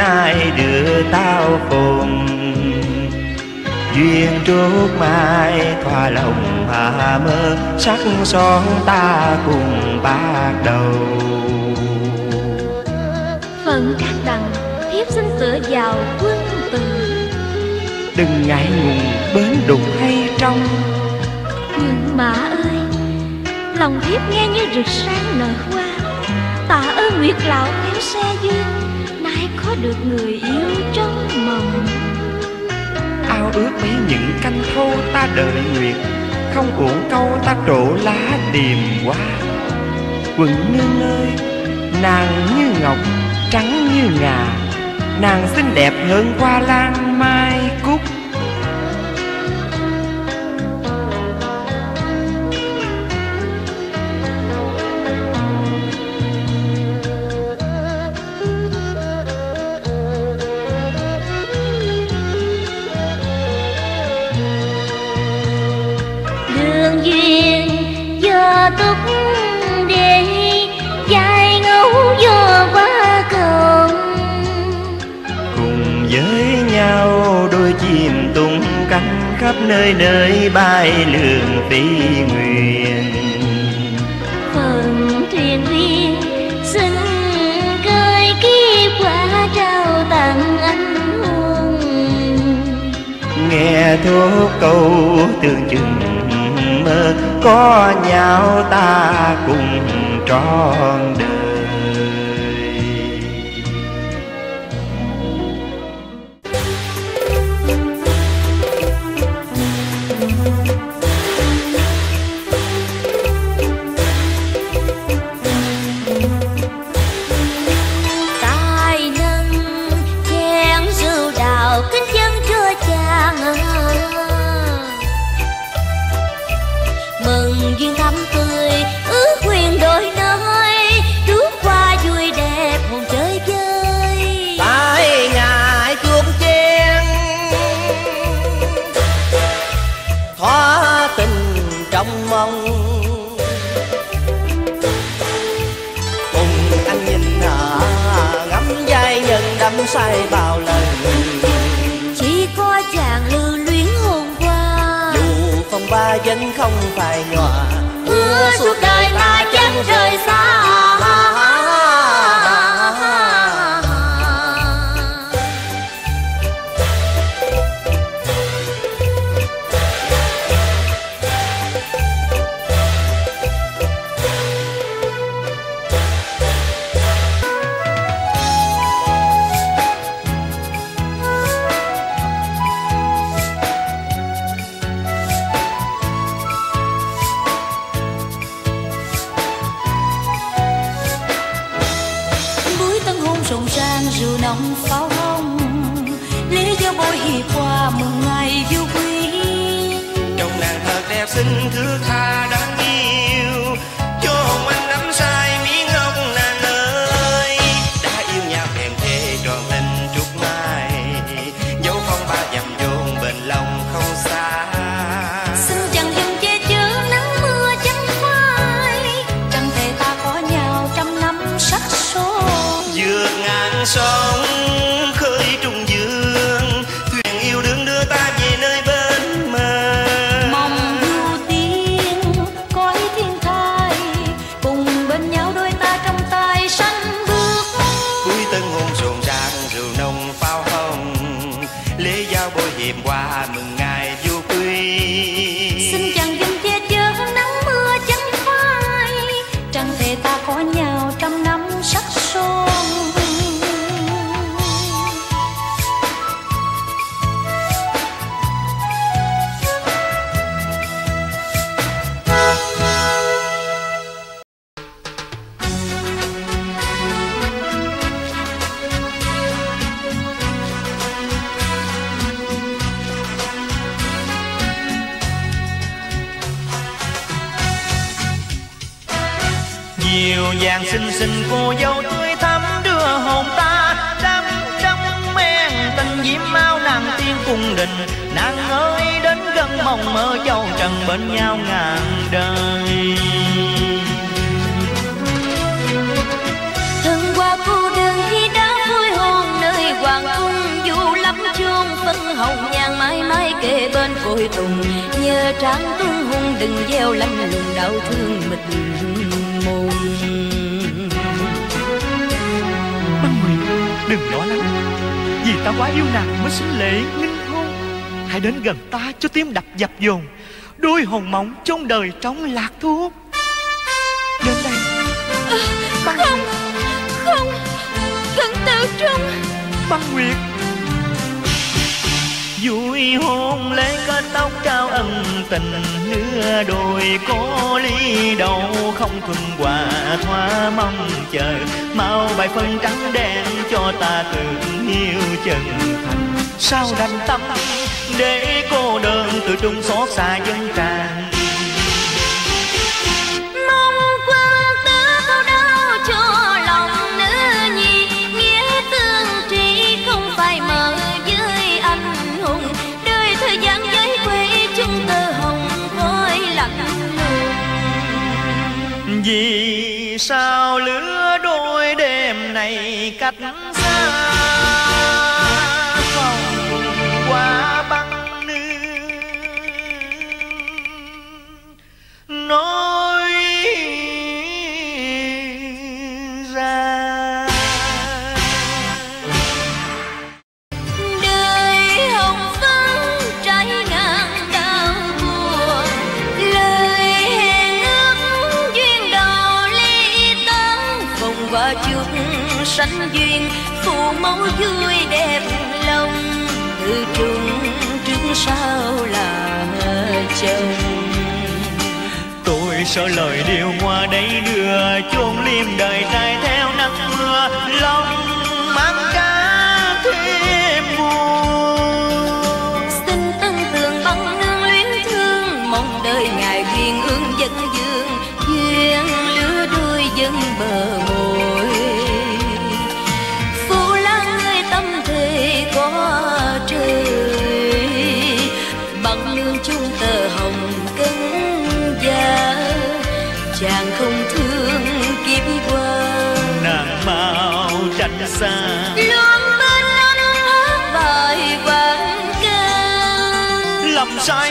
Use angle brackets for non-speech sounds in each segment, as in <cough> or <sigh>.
ai đưa tao cùng? Duyên trước mai thoa lòng hà mơ sắc son ta cùng bắt đầu. Phần các đằng thiếp xin tựa vào quân tử đừng ngại ngùng bến đục hay trong. Nhưng mà ơi lòng thiếp nghe như rực sáng nở hoa. Tạ ơn nguyệt lão kéo xe duyên có được người yêu trong mộng. Ao ước mấy những canh thâu ta đợi nguyệt, không uổng câu ta trổ lá điềm quá quần nương ơi nàng như ngọc, trắng như ngà, nàng xinh đẹp hơn hoa lan mai. khắp nơi nơi bay lượn phi nguyện phần thuyền viên xin gửi kiếp quả trao tặng anh hùng. Nghe thuốc câu tương chừng mơ có nhau ta cùng tròn nàng ơi đến gần mộng mơ châu trần bên nhau ngàn đời. Thương qua cô đơn khi đã vui hôn nơi hoàng cung du lắm chuông phân hồng nhàn mãi mãi kề bên cội tùng. Nhớ tráng tương hùng đừng gieo lanh lùng đau thương mịt mùng. Băng nguyệt đừng lo lắng. Vì ta quá yêu nàng mới sinh lệ hãy đến gần ta cho tim đập dập dồn. Đôi hồng mộng trong đời trong lạc thuốc đến đây. Băng không không cẩn tự trung. Băng nguyệt. Vui hôn lễ kết tóc trao ân tình nửa đôi có ly đầu không thuần quà thoa mong chờ. Mau bài phân trắng đen cho ta tưởng yêu chân thành. Sao đành tâm để cô đơn từ trung xót xa dân tràn. Vì sao lứa đôi đêm này cách phụ vui đẹp lòng từ trung trước sau là chồng. Tôi sợ lời điều hoa đấy đưa chôn liêm đời trai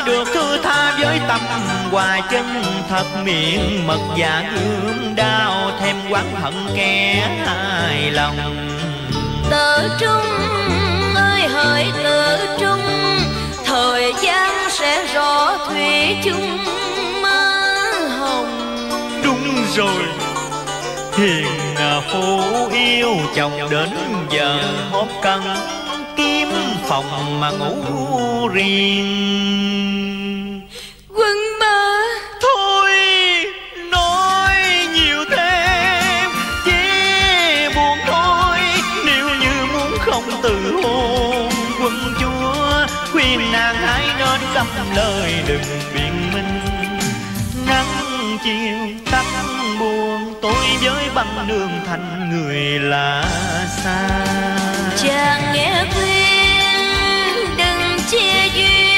được thứ tha với tâm hòa chân thật miệng mật dạ ươm đau thêm quán hận kẻ hai lòng. Tờ trung ơi hỡi tờ trung thời gian sẽ rõ thủy chung mơ hồng. Đúng rồi hiền phụ yêu chồng đến giờ hốt cân kiếm phòng mà ngủ riêng lời đừng biện minh. Nắng chiều tắt buồn, tôi với băng đường thành người lạ xa. Chàng nghe khuyên, đừng chia duyên.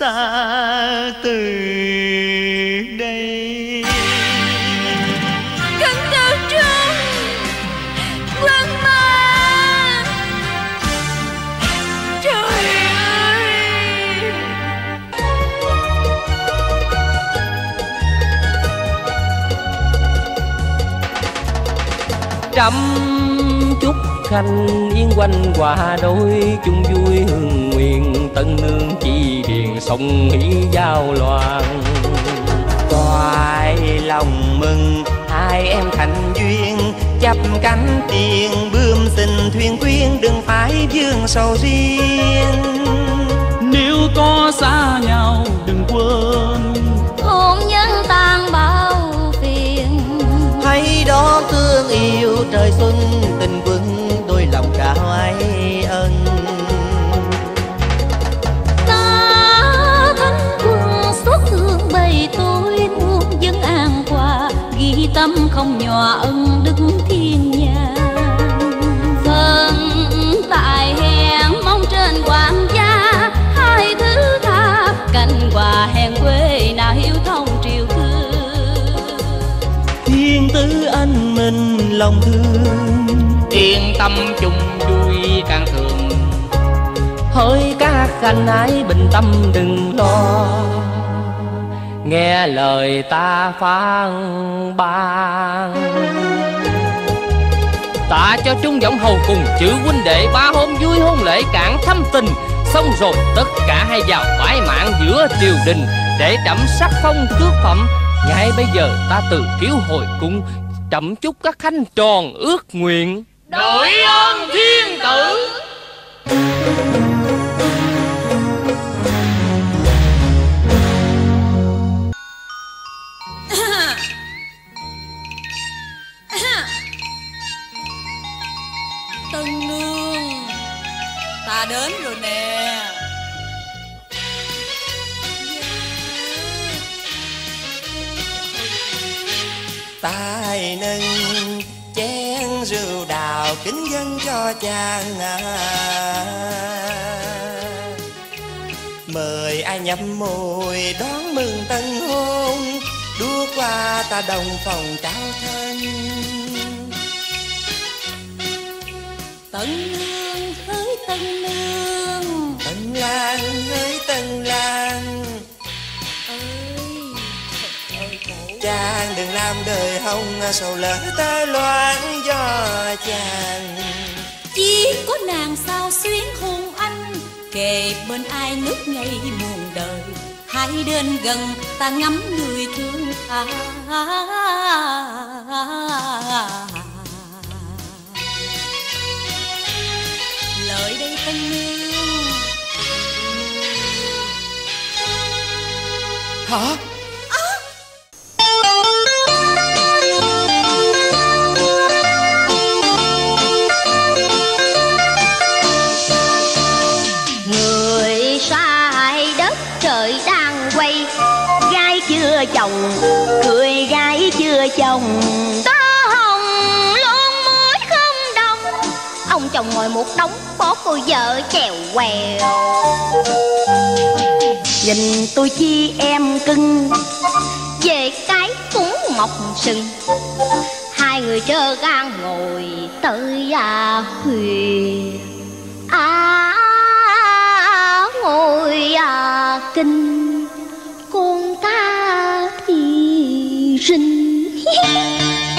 Xa từ đây. Cân tự trung quân ma trời ơi. Trăm chúc khanh yên quanh hòa đôi chung vui hương nguyện tân nương chi điền sông mỹ giao loạn. Toại lòng mừng hai em thành duyên chắp cánh tiền bươm tình thuyền quyên đừng phải vương sầu riêng. Nếu có xa nhau đừng quên. Hôn nhân tan bao phiền. Hãy đó thương yêu trời xuân tình quân tối tôi muôn dân an hòa ghi tâm không nhòa ân đức thiên nhà. Phần tại hèn mong trên quan gia hai thứ tháp cành quà hèn quê nào hiếu thông triều thương. Thiên tứ anh mình lòng thương. Yên tâm chung vui càng thường. Hỡi các anh ái bình tâm đừng lo nghe lời ta phán ban. Tạ cho trung giọng hầu cùng chữ huynh đệ ba hôm vui hôn lễ cản thâm tình. Xong rồi tất cả hay vào bãi mạng giữa triều đình để trẫm sắc phong tước phẩm. Ngay bây giờ ta từ kiếu hồi cung trẫm chúc các khanh tròn ước nguyện. Đội ơn thiên tử. Đến rồi nè tay nâng chén rượu đào kính dân cho chàng à. mời ai nhắm môi đón mừng tân hôn, đua qua ta đồng phòng trao thân Tân nương tân nương tân lang hỡi tân lang chàng đừng làm đời hồng sầu lỡ tơ loạn do chàng. Chỉ có nàng sao xuyến hôn anh Kề bên ai nước ngày muôn đời. Hãy đến gần ta ngắm người thương tha Lời đây tân nương hả? Chồng ngồi một đống Bỏ cô vợ chèo quèo. Nhìn tôi chi em cưng, Về cái cũng mọc sừng. Hai người trơ gan ngồi tới à khuya. À ngồi à kinh con ta thì rình. <laughs>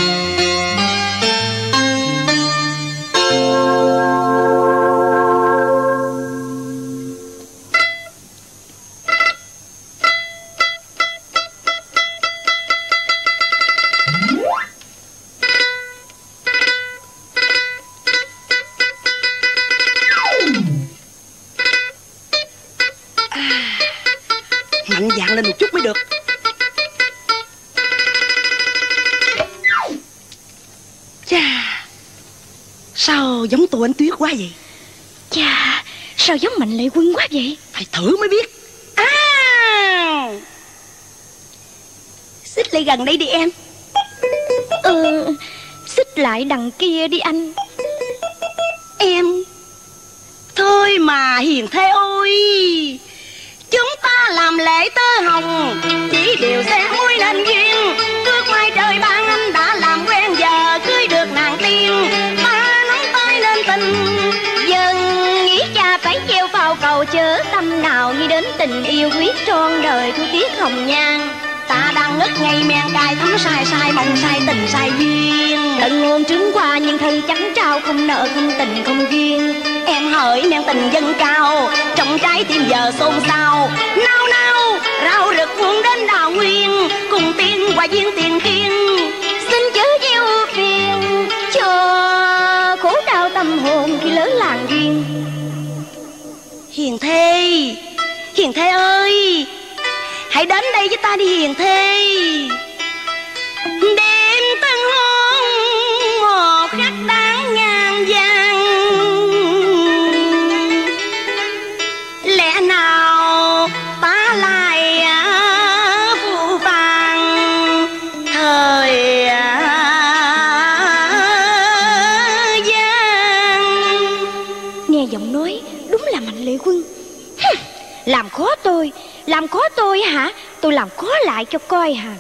lên một chút mới được. Chà Sao giống tô anh tuyết quá vậy? Chà Sao giống mạnh lệ quân quá vậy? Phải thử mới biết. À Xích lại gần đây đi em. Ừ Xích lại đằng kia đi anh. Em Thôi mà hiền thế ôi làm lễ tơ hồng. Chỉ điều sẽ môi nên duyên. Cước mai trời ban anh đã làm quen, giờ Cưới được nàng tiên. Ta nắm tay nên tình, dần nghĩ cha phải gieo vào cầu chớ tâm nào nghĩ đến tình yêu quyết trọn đời thu tiết hồng nhan. Ta đang ngất ngây, men cay, thắm sai sai mong sai, tình sai duyên. Tận ngôn trứng qua nhưng thân trắng trao, không nợ, không tình, không duyên hỡi men tình dân cao. Trong trái tim giờ xôn xao. Nao nao rau rực muốn đến đào nguyên. Cùng tiên qua duyên tiền kiên. Xin chớ gieo phiền cho khổ đau tâm hồn khi lớn làng duyên. Hiền thê Hiền thê ơi, Hãy đến đây với ta đi hiền thê. Làm khó tôi hả? Tôi làm khó lại cho coi hả?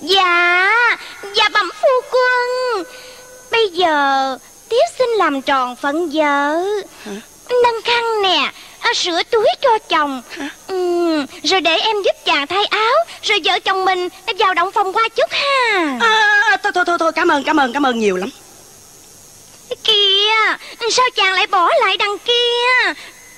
Dạ quân. Bây giờ Tiếp xin làm tròn phận vợ. Hả? Nâng khăn nè à, Sửa túi cho chồng. Ừ, Rồi để em giúp chàng thay áo Rồi vợ chồng mình vào động phòng qua chút ha. À, Thôi thôi thôi thôi cảm ơn cảm ơn cảm ơn nhiều lắm. Kìa Sao chàng lại bỏ lại đằng kia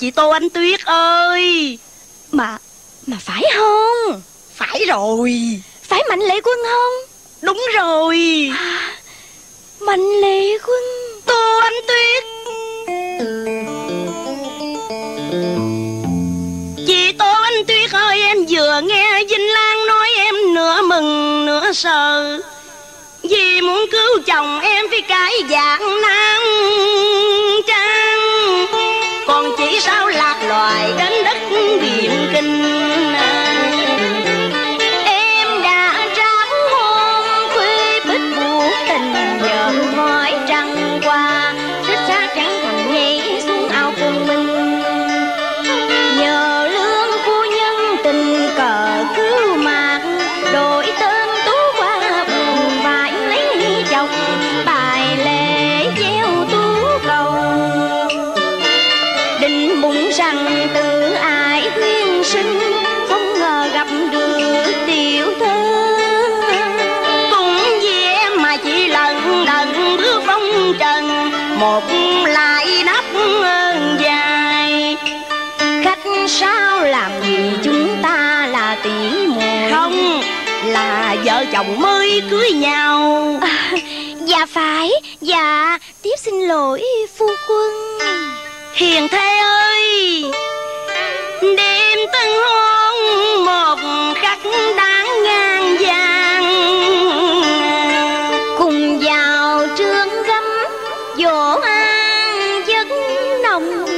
chị Tô Ánh Tuyết ơi. Mà Mà phải không? Phải rồi. Phải Mạnh Lệ Quân không? Đúng rồi. Mạnh Lệ Quân. Tô Ánh Tuyết. Chị Tô Ánh Tuyết ơi em vừa nghe Vinh Lan nói em nửa mừng nửa sợ. Vì muốn cứu chồng em vì cái dạng nam. chỉ sao lạc loài đến đất biển kinh. Chồng mới cưới nhau. Dạ phải. Dạ tiếp xin lỗi phu quân. Hiền thê ơi Đêm tân hôn một khắc đáng ngang vàng cùng vào trương gấm dỗ an giấc nồng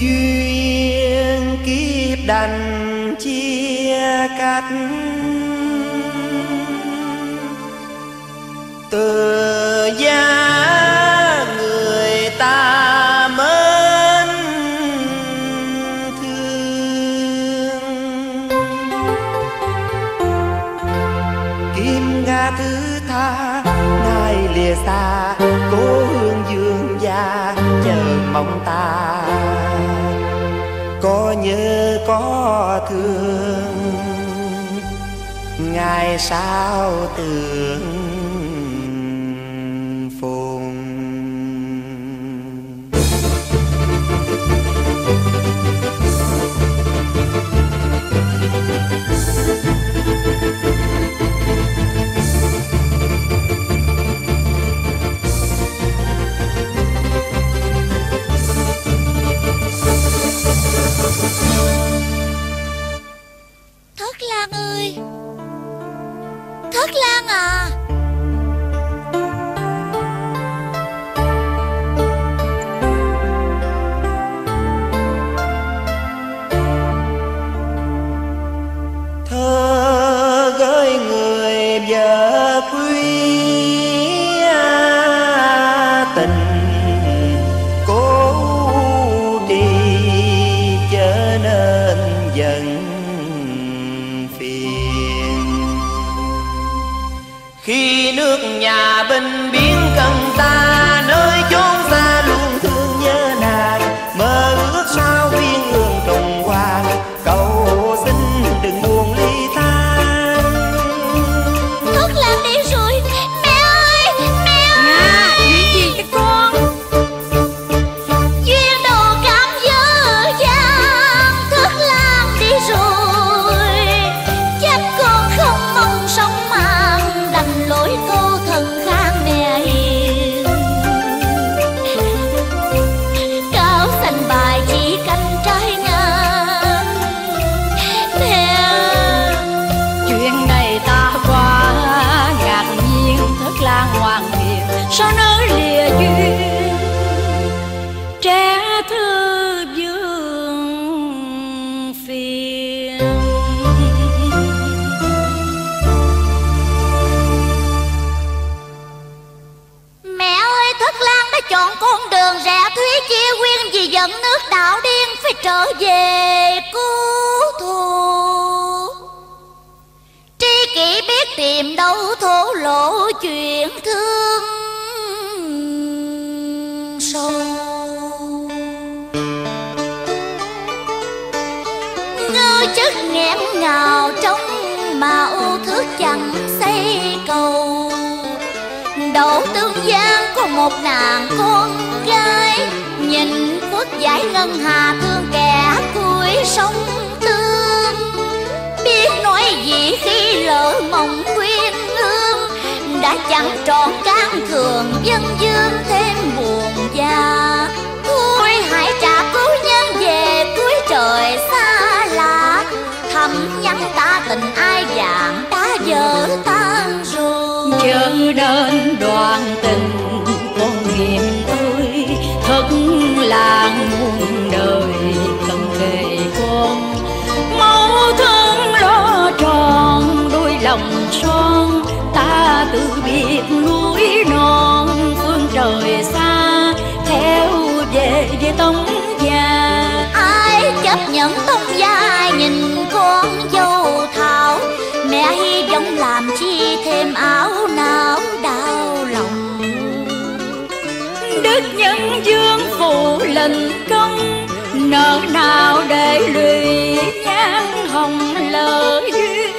Duyên kiếp đành chia cách từ gia người ta mến thương. Kim nga thứ tha, nay lìa xa, cố hương dương gia, chờ mong ta có thương. Ngày sao tưởng phồn Thất ơi. Thất Lan à? Trở về cứu thù. Tri kỷ biết tìm đâu thổ lộ chuyện thương sâu. Ngơ chất nghẹn ngào trong mà thước chẳng xây cầu. Đầu tương gian có một nàng con gái, Nhìn quốc giải ngân hà thương kẻ cuối sống tương. Biết nói gì khi lỡ mộng quyên hương, Đã chẳng trọn can thường dân dương thêm buồn già. Thôi hãy trả cứu nhân về, cuối trời xa lạ. Thầm nhắn ta tình ai dạng đã vỡ tan rồi. Chờ đến đoàn tình làng muôn đời cần kề con máu thương lo tròn, đôi lòng son, ta từ biệt núi non phương trời công nợ nào để lụy nhan hồng lỡ duyên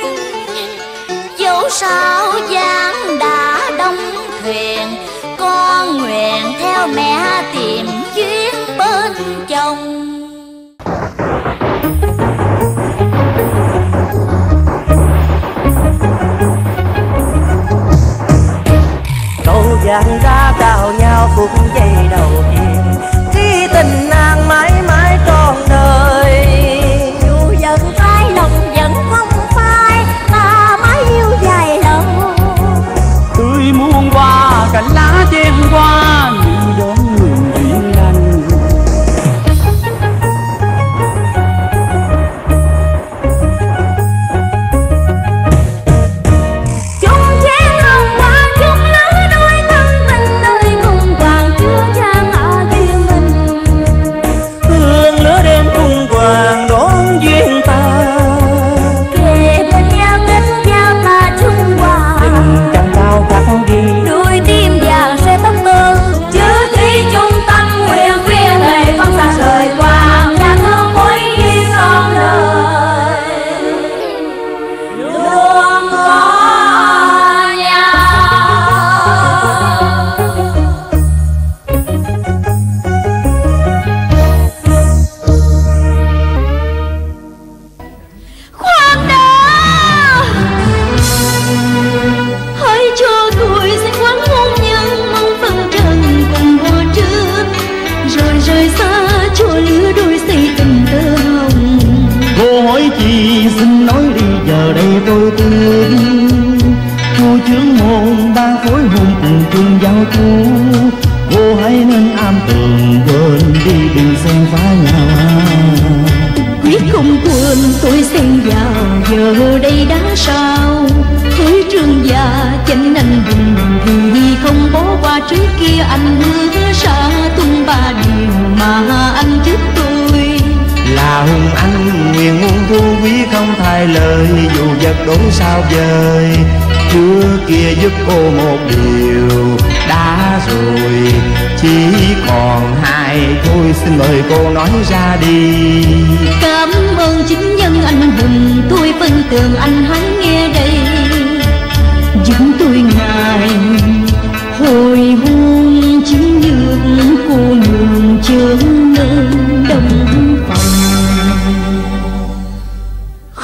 dẫu sao giang đã đông thuyền con nguyện theo mẹ tìm duyên bên chồng. Cầu vàng ra đào nhau cũng dây đầu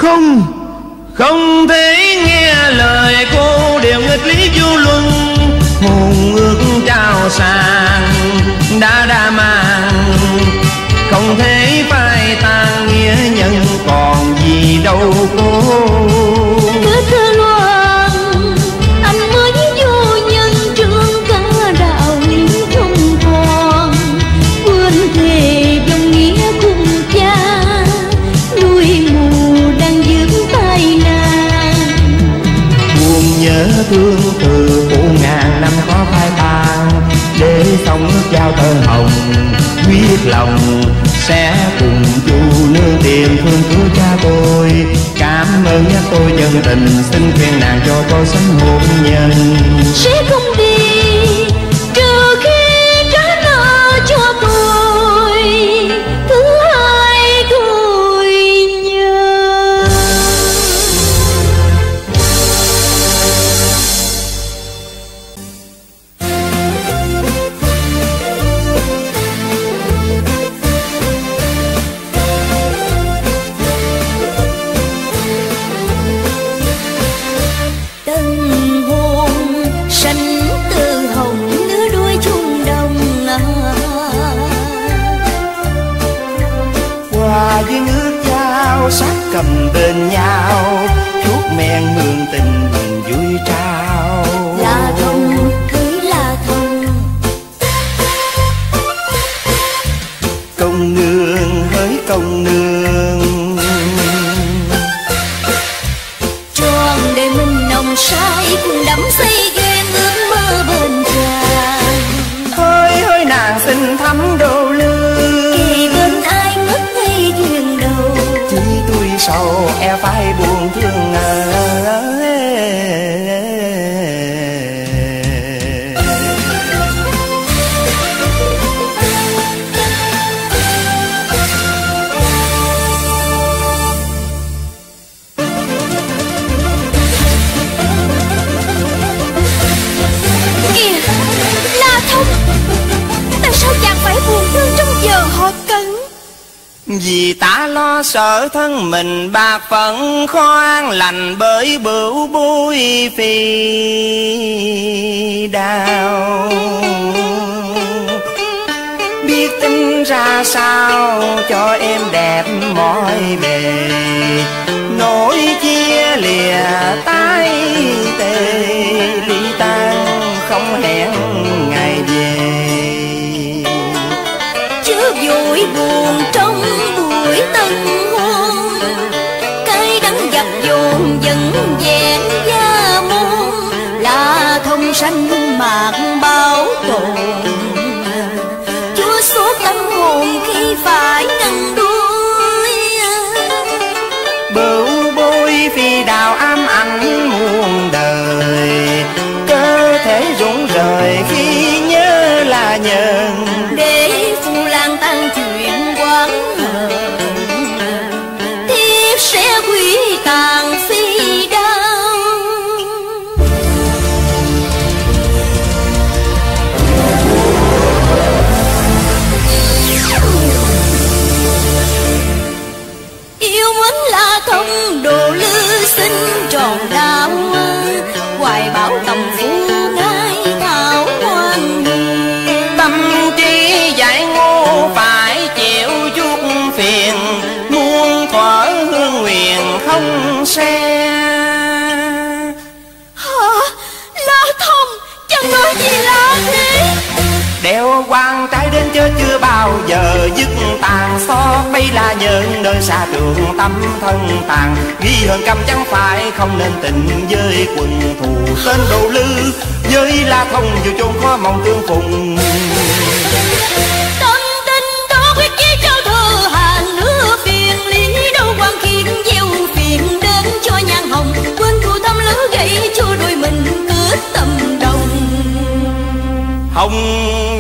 không? Không thể nghe lời cô đều nghịch lý vô luân, hồn ước trao sàng, đã đa mang. Không thể phai tan nghĩa nhân còn gì đâu cô. tiền thương cứu cha tôi. Cảm ơn nhé tôi chân tình, xin khuyên nàng cho tôi sống hôn nhân sẽ không đi Vì ta lo sợ thân mình bạc phận khó an lành bởi bửu bối phi đau. Biết tính ra sao cho em đẹp mọi bề Nỗi chia lìa tay tê liệt bạc bóng xe. Hả? La Thông Chẳng nói gì La thế? Đeo quan trái đến chớ chưa bao giờ dứt tàn. Xót bây là những nơi xa trường tâm thân tàn. Ghi hờn cầm chẳng phải không nên tình với quần thù. Tên đồ lư với La Thông dù chôn khó mong tương phùng. hồng. Quên thu tâm lứa gãy cho đôi mình cứ tầm đồng. Hồng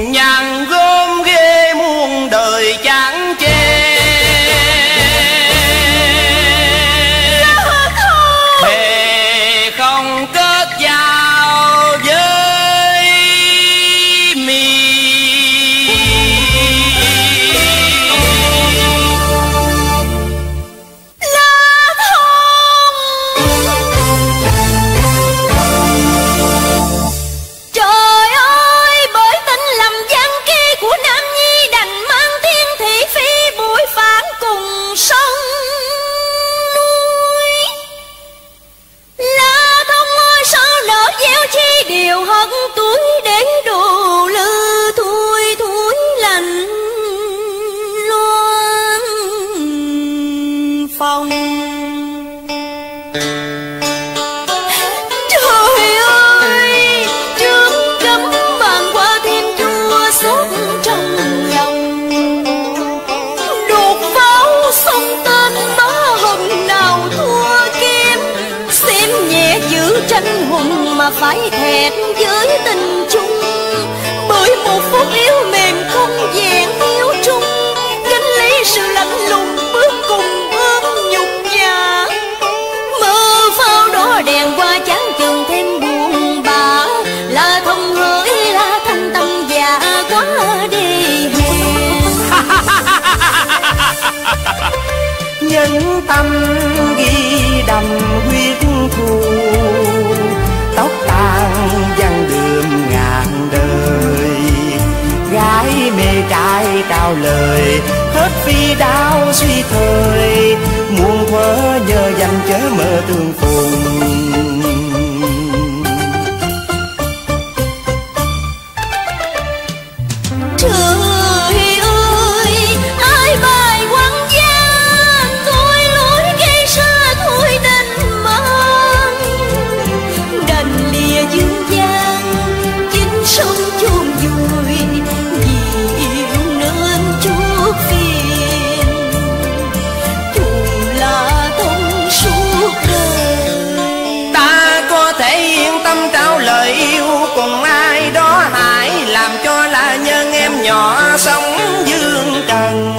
nhỏ sóng dương trần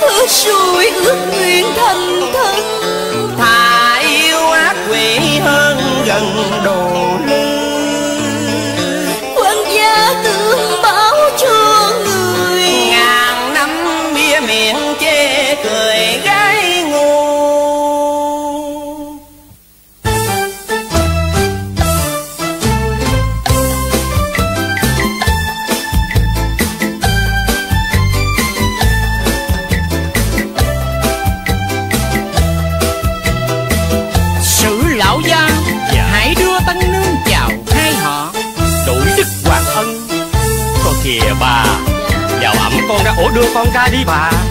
ước xuôi ước nguyện thành thân, thà yêu ác quỷ hơn gần đồ lưu đưa con gái đi bà.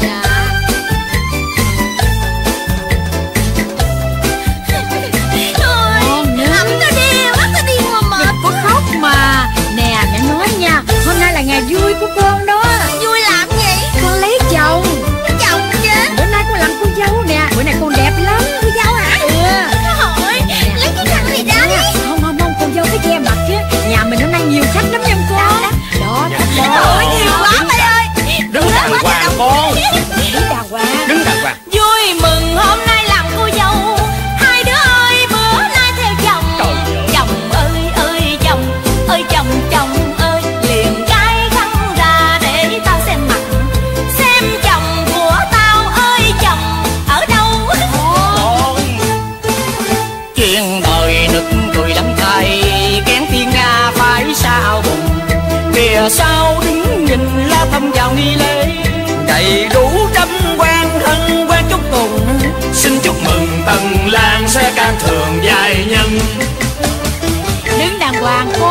sẽ can thường dài nhân. Những đàng hoàng cô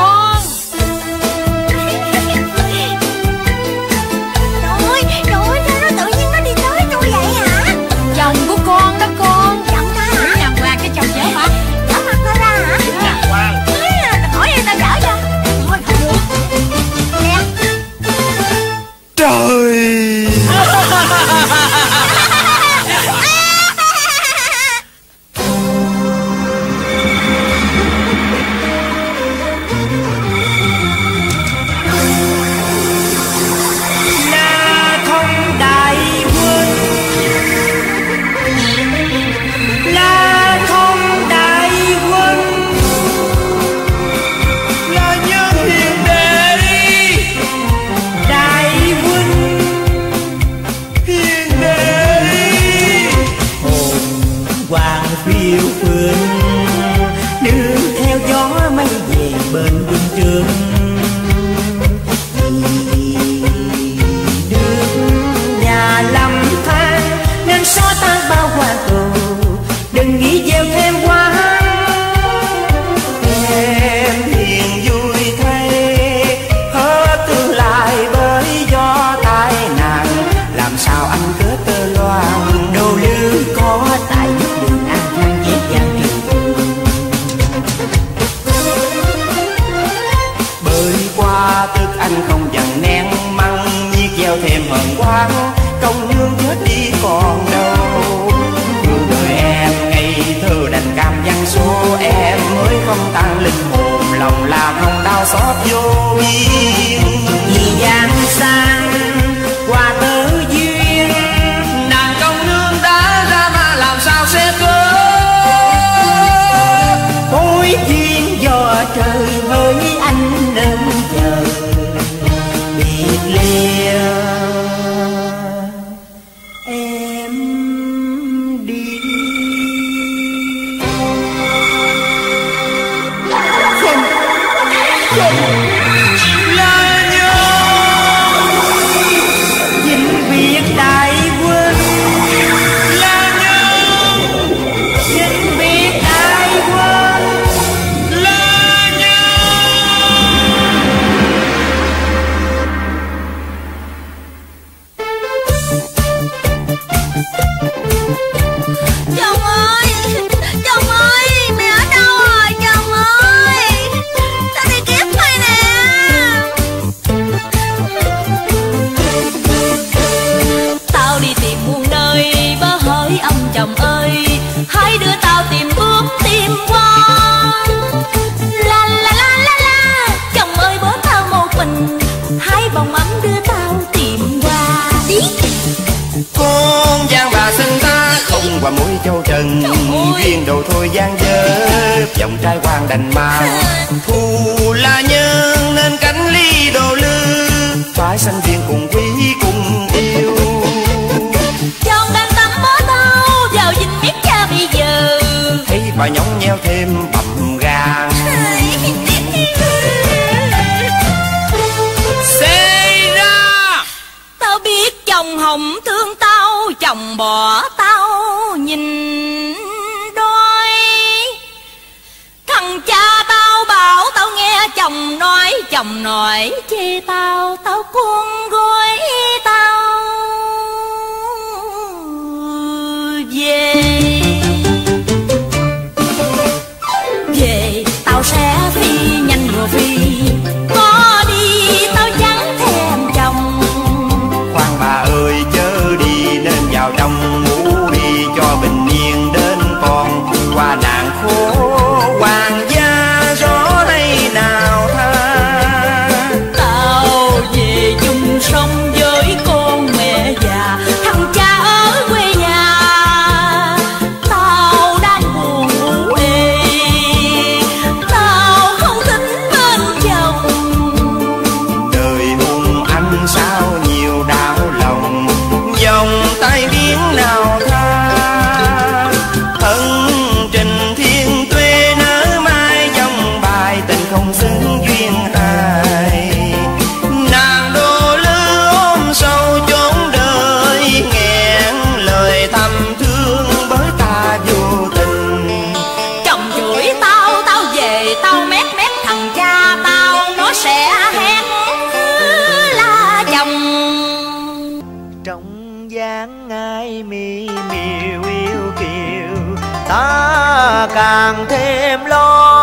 dáng ai mi miều yêu kiều ta càng thêm lo.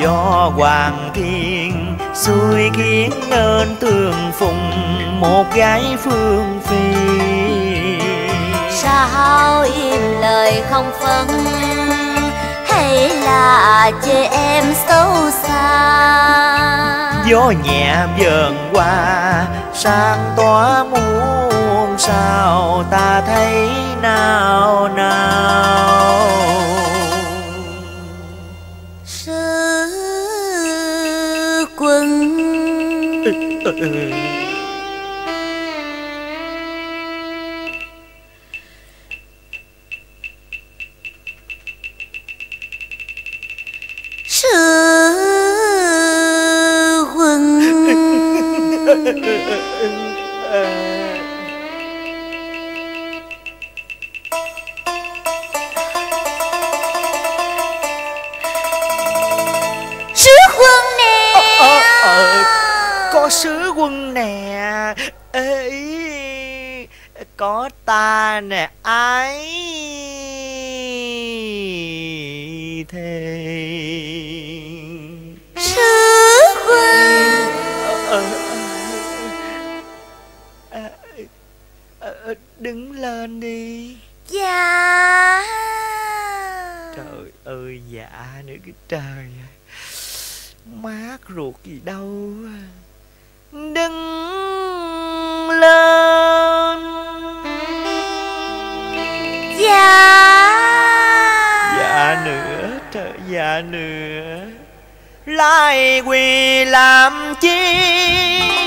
Do hoàng thiên xui khiến nên tường phùng một gái phương phi. Sao im lời không phân? Hay là chê em xấu xa? Gió nhẹ vờn qua sáng tỏa muôn sao ta thấy nào nào? Sứ quân sứ quân <laughs> ta nè ái thề sứ quân ờ, ờ, ờ, đứng lên đi. Dạ. Trời ơi dạ nữa cái trời. Mát ruột gì đâu. Đứng lên dạ. Dạ nữa trời dạ nữa. Lại quỳ làm chi?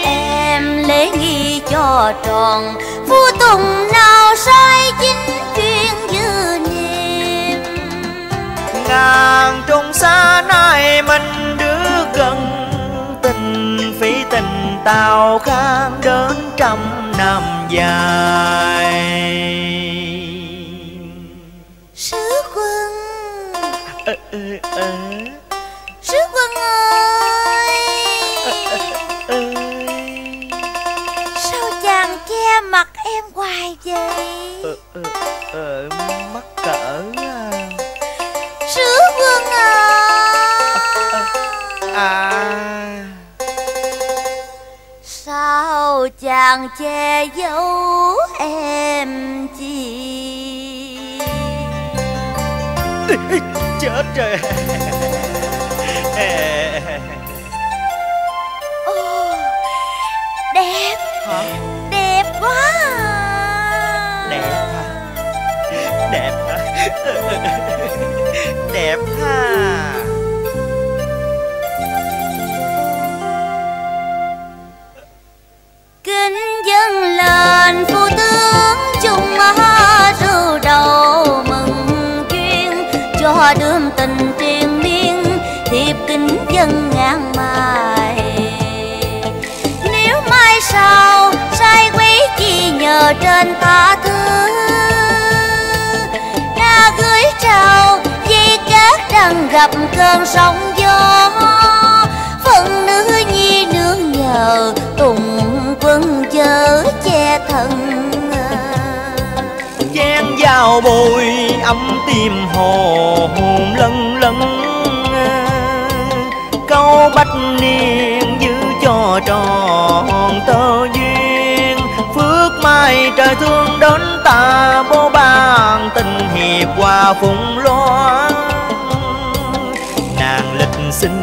Em lễ nghi cho tròn phu tùng nào sai chính chuyên dư niệm. Ngàn trong xa nay mình đứa gần tình phí tình tao khang đến trăm năm dài sứ quân ơi. Ơi. sao chàng che mặt em hoài vậy? Ờ, mắc cỡ à. sứ quân à. À. Sao chàng che giấu chết rồi. Ồ, đẹp. Hả? Đẹp quá à. đẹp hả? Đẹp Đẹp ha. Kính dâng lên phu tướng chung rượu kính dân ngàn mai nếu mai sau sai quý chi nhờ trên ta thứ đã gửi trao dây cát đang gặp cơn sóng gió. Phận nữ nhi nương nhờ tùng quân chớ che thân. Gian vào bồi ấm tim hồn lân. Tròn tơ duyên. Phước mai trời thương đến ta bố ban tình hiệp hòa phụng loan. Nàng lịch sinh,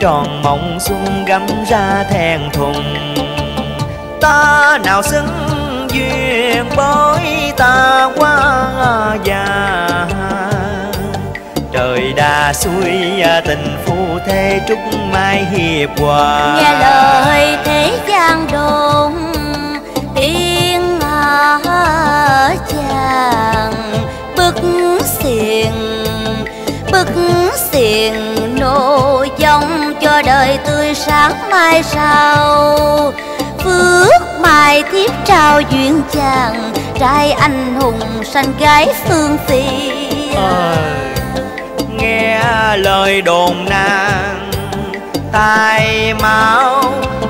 tròn mộng xuân gắm ra thèn thùng ta nào xứng duyên bối ta quá già trời đa xuôi tình phu thê trúc mai hiệp hòa. Nghe lời thế gian đồn tiếng ở chàng. Bức xiềng bức xiềng nô dòng cho đời tươi sáng mai sau. Phước mai thiếp trao duyên chàng trai anh hùng sanh gái phương phi. Ờ, nghe lời đồn nàng. Tài mạo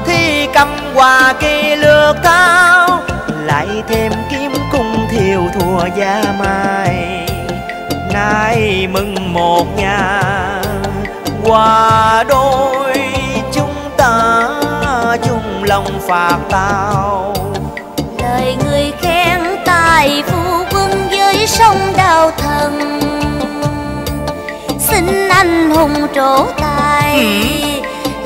thi cầm hòa kỳ lược thao lại thêm kiếm cung thiêu thùa gia mai. Nay mừng một nhà, hòa đôi chúng ta, chung lòng phạt tao. Lời người khen tài phu quân với sông đào thần xin anh hùng trổ tài.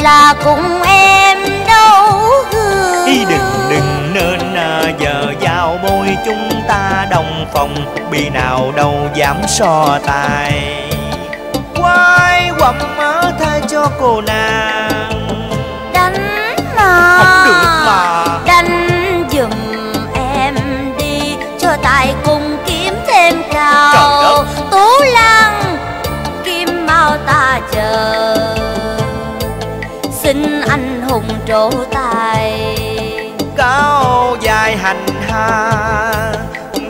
Là cùng em đấu hương Ý đừng đừng nên à, giờ giao bôi chúng ta đồng phòng. Bị nào đâu dám so tài. Quay quầm ở thay cho cô nàng trổ tài Cao dài hành hà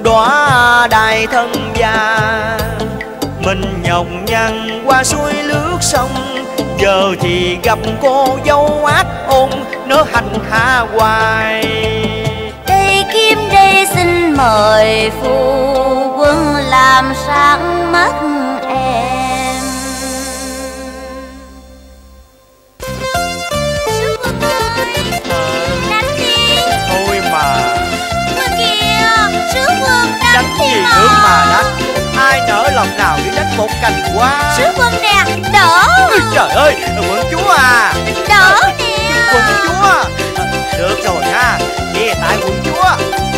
Đóa đài thân già Mình nhọc nhằn qua suối nước sông Giờ thì gặp cô dâu ác ôn Nó hành hạ hoài. Đây kim đây xin mời phu quân làm sáng mắt đánh gì nữa mà đánh Ai nỡ lòng nào đi đánh một cành hoa? Sứ quân nè, đỡ. Ôi Trời ơi, quận chúa à. Đỡ nè. Quận chúa. Được rồi ha Về tại quận chúa.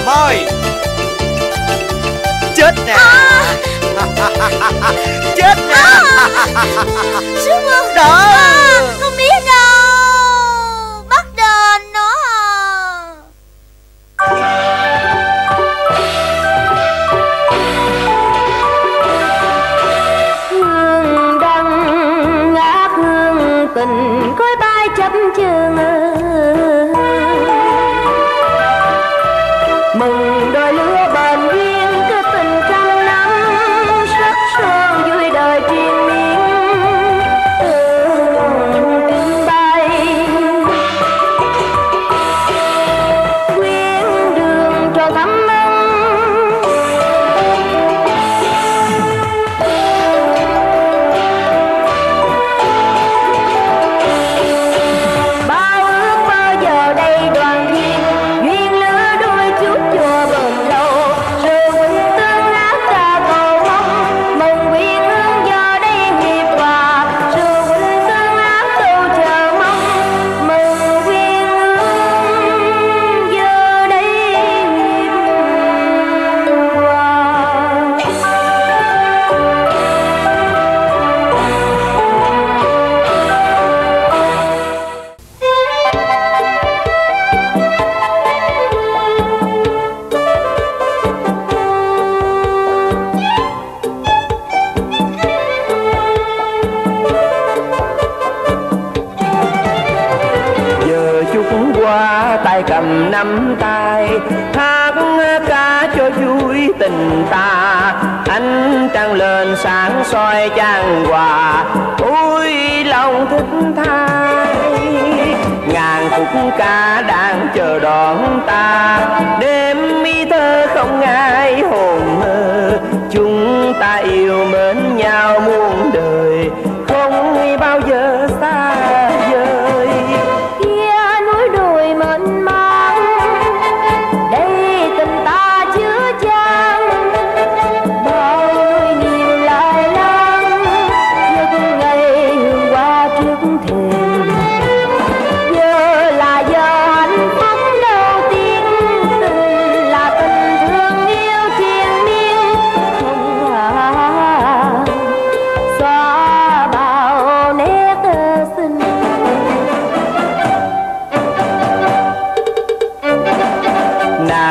Mời. Chết nè. <laughs> Chết nè. <laughs> Sứ quân. Đỡ. À, Không biết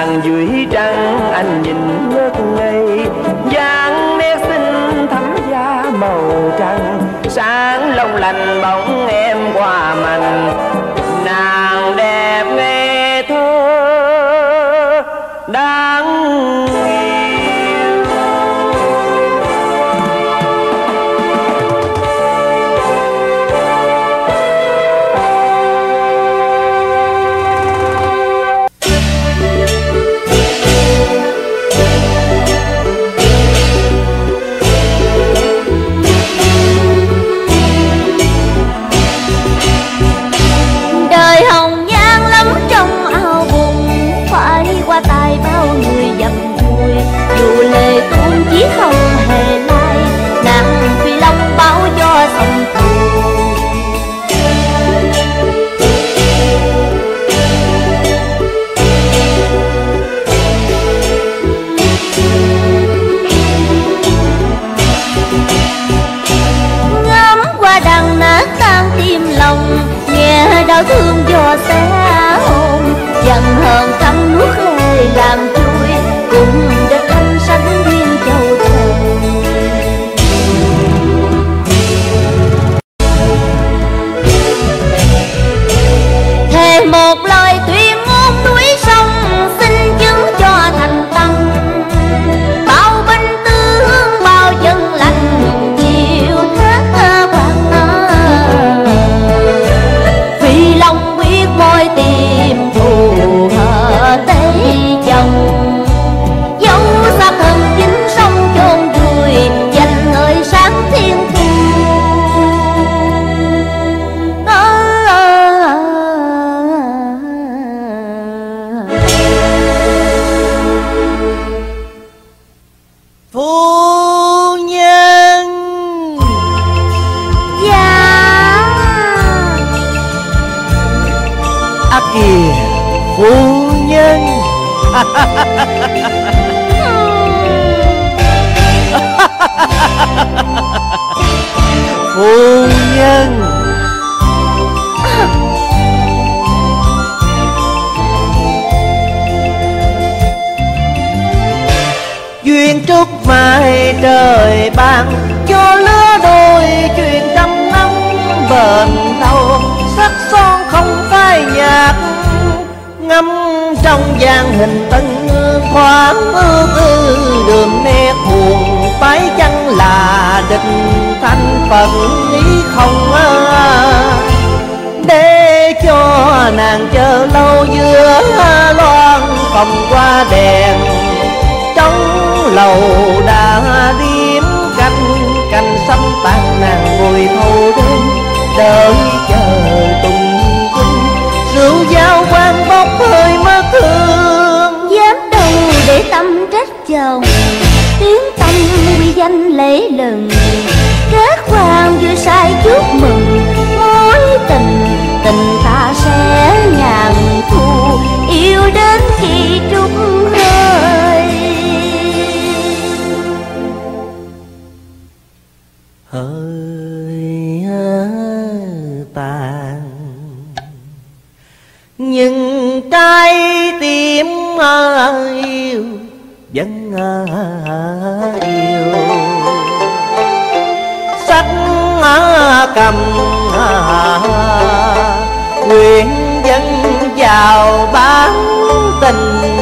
hàng dưới trăng anh nhìn phu nhân. Phu nhân. Duyên trước mai trời ban cho lứa đôi chuyện trăm năm bền lâu. Sắc son không phai nhạt ngắm trong gian hình tân thoáng ưu tư đường nét buồn tái chăng là định thanh phật ý không để cho nàng chờ lâu giữa loan phòng qua đèn, trong lầu đã điếm canh canh sấm tàn nàng ngồi thâu đêm đợi chờ tùng quân rượu giao quan bóng chồng. Tiếng tâm quy danh lễ lừng kết quan vừa sai chúc mừng. cầm nguyện dân giàu bán tình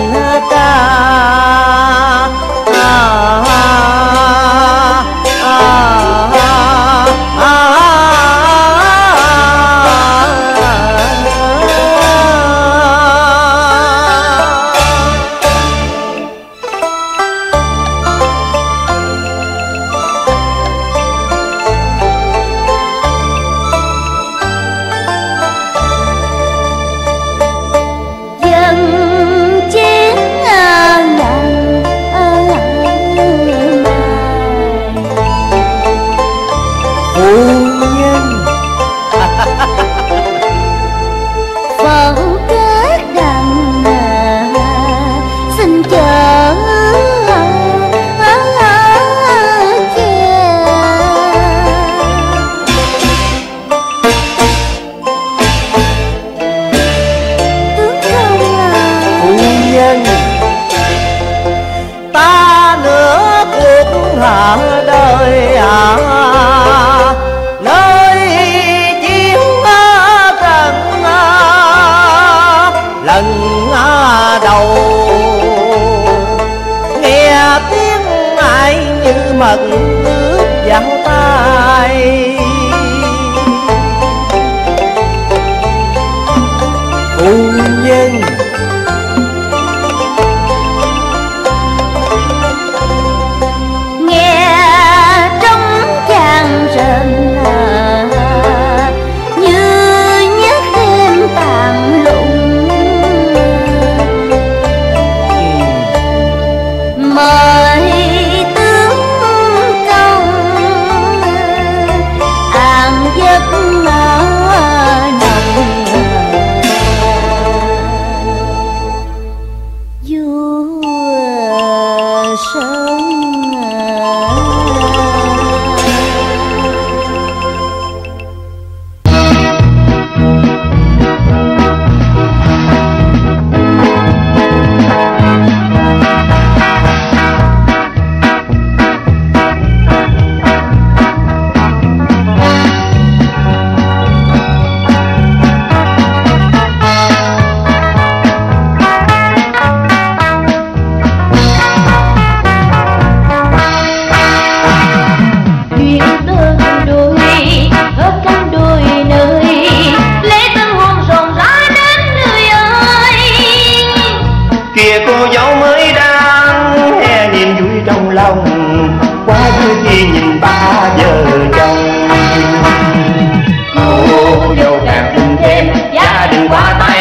gia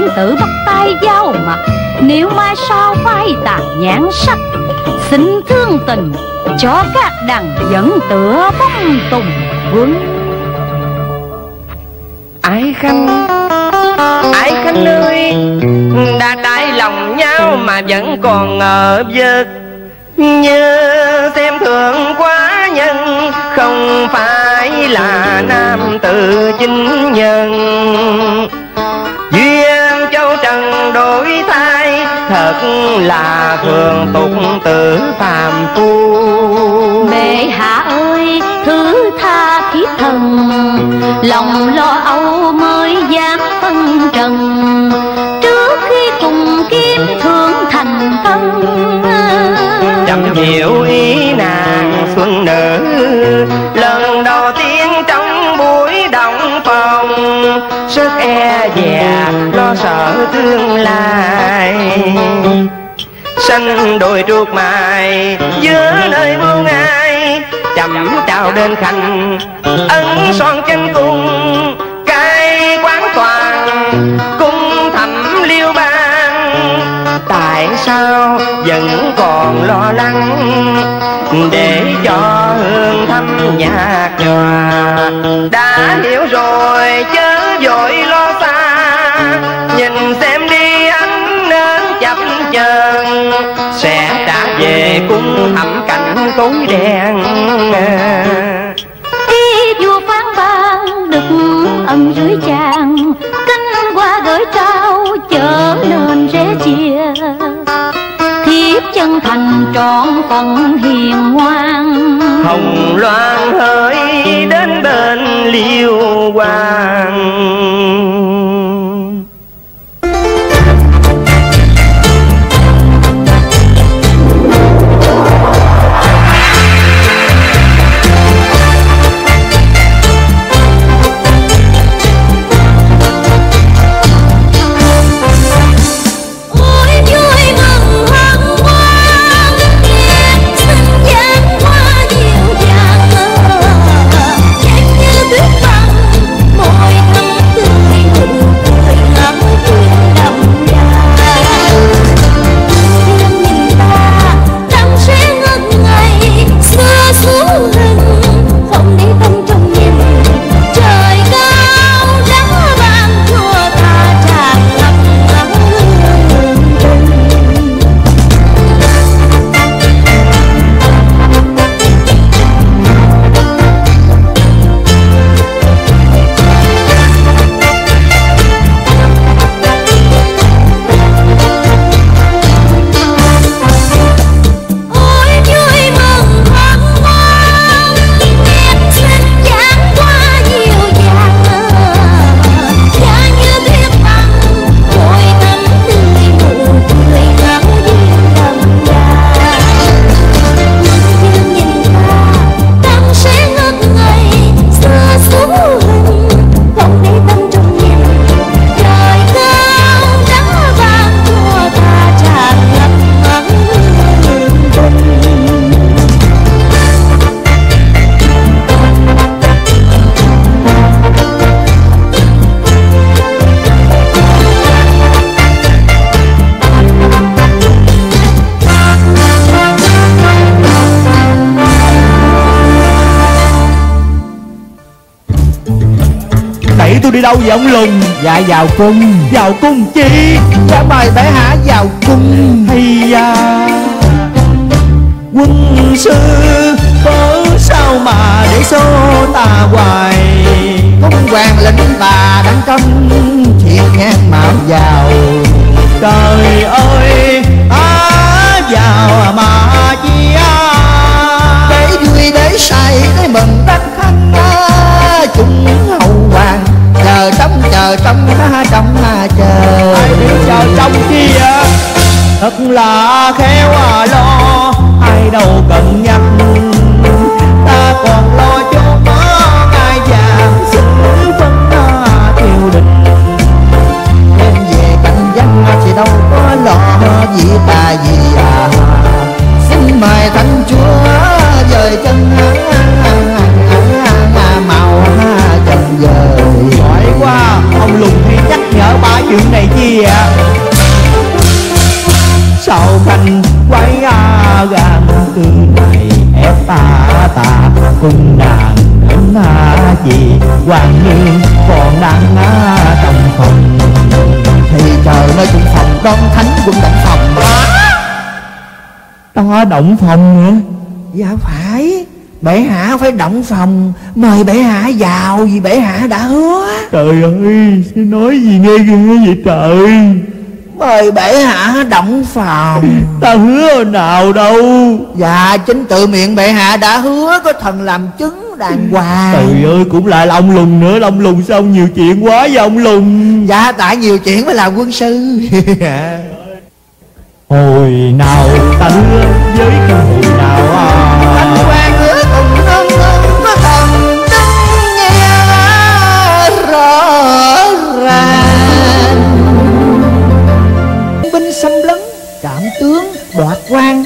chờ tử bắt tay giao mặt. Nếu mai sau phai tàn nhãn sắc, xin thương tình cho các đằng dẫn tựa bóng tùng vương ái khanh ái khanh ơi, đã đại lòng nhau mà vẫn còn ngờ vực. Như xem thường quá nhân, không phải là nam tử chính nhân. Là thường tục tử phàm phu bệ hạ ơi thứ tha thiết thần lòng lo âu mới dám phân trần. Trước khi cùng kiếm thương thành công chăm hiểu ý nàng xuân nữ sợ tương lai. Xanh đôi ruột mài, giữa nơi buông ai chậm chào đến khanh, ấn son chân cung, cai quán toàn, cung thẩm liêu ban tại sao vẫn còn lo lắng, để cho hương thăm nhạc nhòa? Đã hiểu rồi chứ. Tối đen. Ý vua phán ban được ân dưới chàng. Cánh qua gửi trao trở nên rẽ chia. Thiếp chân thành trọn phận hiền ngoan hồng loan hỡi đến bên liêu hoàng đâu vậy ông lùng? Dạ vào cung. Vào cung chi? Dạ mời bệ hạ vào cung. Hay da. Quân sư cớ sao mà để số ta hoài? Cung hoàng lĩnh bà đang công Chuyện ngang mạo vào. Trời ơi á vào mà chi á Để vui để say để mừng đắc trong trong chờ ai biết chờ trong kia thật là khéo à lo, ai đâu cần nhau ta cùng nàng đến a gì. Hoàng nhiên còn đang a trong phòng. Thì trời nơi cung phòng đón thánh cũng động phòng. Ta động phòng nữa Dạ phải. Bệ hạ phải động phòng. Mời bệ hạ vào vì bệ hạ đã hứa. Trời ơi nói gì nghe ghê vậy trời Mời bệ hạ động phòng. <laughs> Ta hứa nào đâu. Dạ chính tự miệng bệ hạ đã hứa Có thần làm chứng đàng hoàng. Trời ơi cũng lại là ông lùng nữa. Là ông lùng sao ông nhiều chuyện quá vậy ông lùng? Dạ tại nhiều chuyện mới làm quân sư. <laughs> Hồi nào ta hứa với cái hồi nào à? Anh đoạt quan.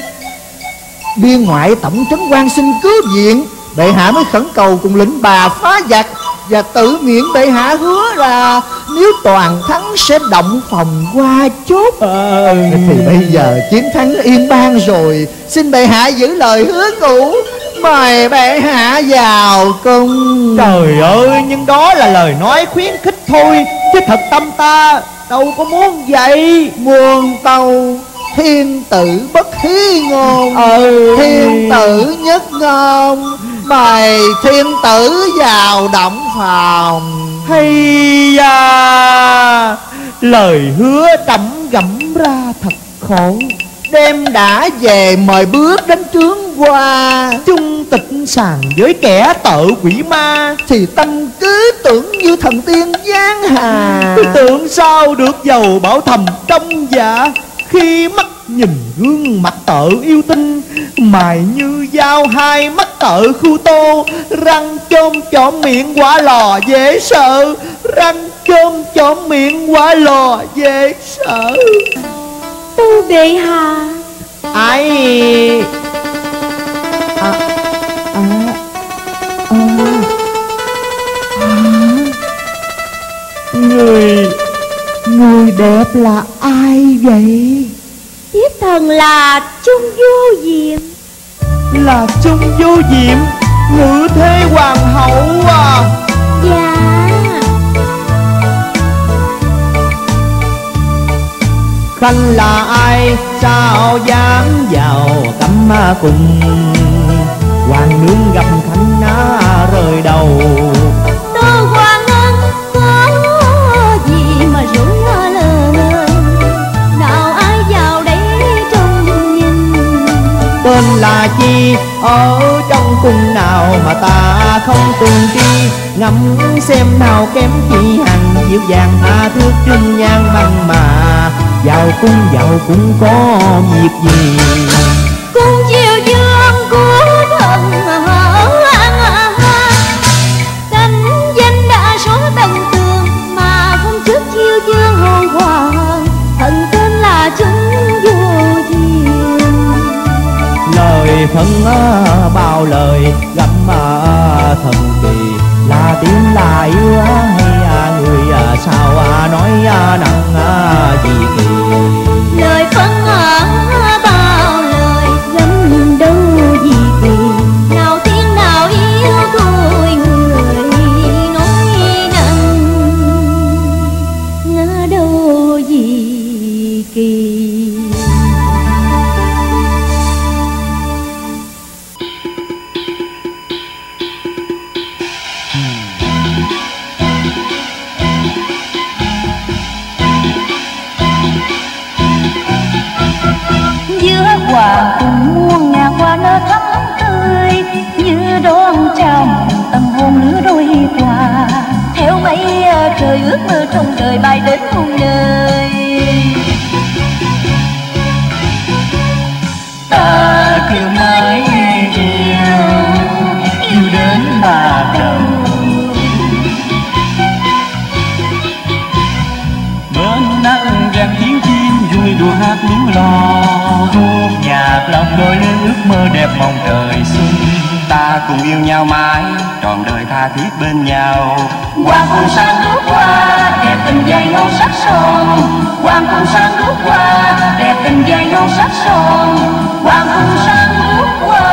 Biên ngoại tổng trấn quan xin cứu viện. Bệ hạ mới khẩn cầu cùng lĩnh bà phá giặc Và tự miệng bệ hạ hứa là Nếu toàn thắng sẽ động phòng qua chốt. Ờ, Thì bây giờ chiến thắng yên bang rồi. Xin bệ hạ giữ lời hứa cũ. Mời bệ hạ vào cung. Trời ơi, nhưng đó là lời nói khuyến khích thôi. Chứ thật tâm ta đâu có muốn vậy Muôn tâu thiên tử bất hí ngôn. Ừ. Thiên tử nhất ngôn. Mời thiên tử vào động phòng. Hay da. Lời hứa đậm gẫm ra thật khổ. Đêm đã về mời bước đến trướng qua Chung tịch sàng với kẻ tợ quỷ ma. Thì tâm cứ tưởng như thần tiên giáng hà. Tôi tưởng sao được giàu bảo thầm trong dạ Khi mắt nhìn gương mặt tợ yêu tinh Mài như dao hai mắt tợ khu tô. Răng chôm chỏm miệng quả lò dễ sợ. Răng chôm chỏm miệng quả lò dễ sợ. Tu bệ hạ. Ai? À, à, à, Người Người đẹp là ai vậy? Tiếp thần là Trung Vô Diệm. Là Trung Vô Diệm? Ngự thế hoàng hậu à. Dạ. Khanh là ai? Sao dám vào cấm cùng? Hoàng nương gặp Khanh rơi đầu ở trong cung nào mà ta không từng đi, Ngắm xem nào kém chi hằng dịu dàng tha thước trung nhan bằng mà. Vào cung vào cung có việc gì? Cung chiều dương của thần lời phân bao lời gặm thần kỳ. Là tiếng là yêu hay người à, sao à, nói à, nặng gì kỳ. Trời ước mơ trong đời bay đến muôn nơi. Ta cứ mãi yêu yêu đến mà đầu. Bên nắng vàng tiếng chim, vui đùa hát líu lo. Khúc nhạc lòng đôi lên ước mơ đẹp mong trời xuân ta cùng yêu nhau mãi, trọn đời tha thiết bên nhau. Hoàng hôn sáng lúc qua, đẹp tình dây non sắc son. Hoàng hôn sáng lúc qua, đẹp tình dây non sắc son. Hoàng hôn sáng lúc qua.